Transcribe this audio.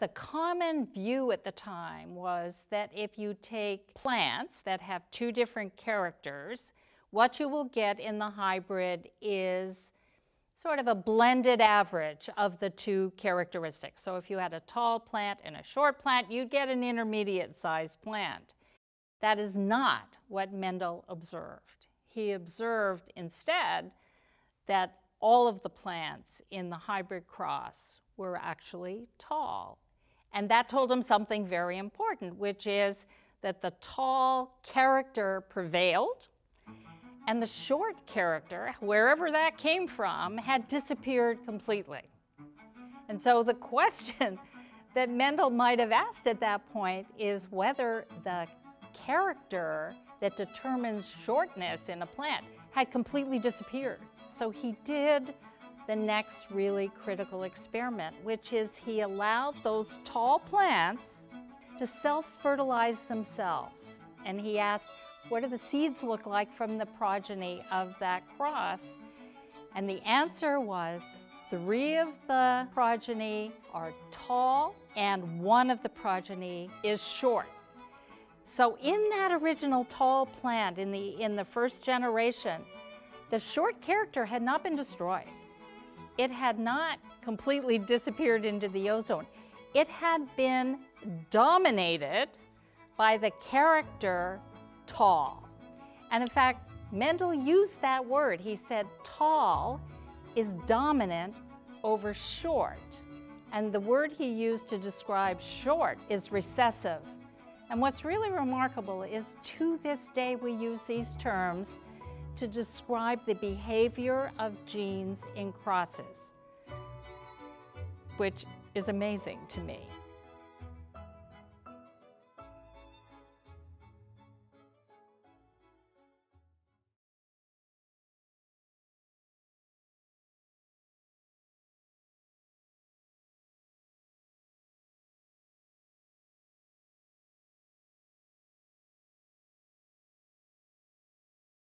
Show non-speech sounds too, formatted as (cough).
The common view at the time was that if you take plants that have two different characters, what you will get in the hybrid is sort of a blended average of the two characteristics. So if you had a tall plant and a short plant, you'd get an intermediate sized plant. That is not what Mendel observed. He observed instead that all of the plants in the hybrid cross were actually tall. And that told him something very important, which is that the tall character prevailed and the short character, wherever that came from, had disappeared completely. And so the question (laughs) that Mendel might have asked at that point is whether the character that determines shortness in a plant had completely disappeared. So he did the next really critical experiment, which is he allowed those tall plants to self-fertilize themselves. And he asked, what do the seeds look like from the progeny of that cross? And the answer was three of the progeny are tall and one of the progeny is short. So in that original tall plant in the, in the first generation, the short character had not been destroyed. It had not completely disappeared into the ozone. It had been dominated by the character tall. And in fact, Mendel used that word. He said tall is dominant over short. And the word he used to describe short is recessive. And what's really remarkable is to this day we use these terms to describe the behavior of genes in crosses, which is amazing to me.